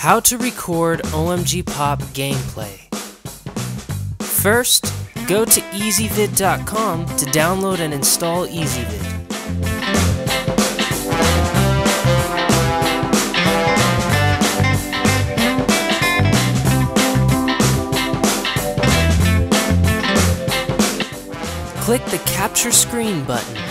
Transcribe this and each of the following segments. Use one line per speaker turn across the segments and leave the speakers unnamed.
How to record OMGPOP gameplay. First, go to ezvid.com to download and install Ezvid. Click the Capture Screen button.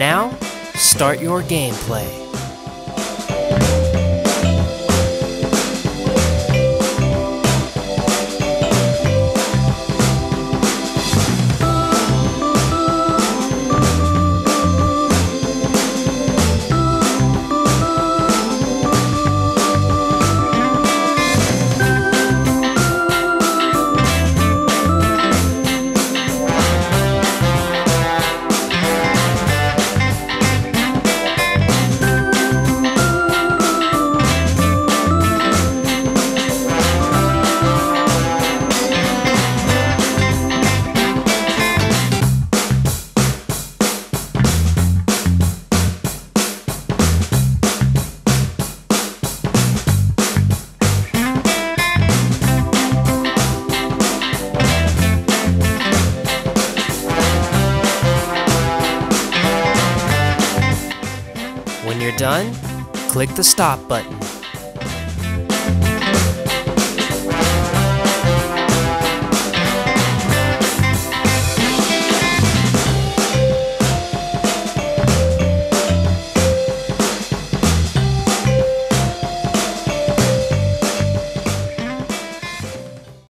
Now, start your gameplay. When you're done, click the stop button.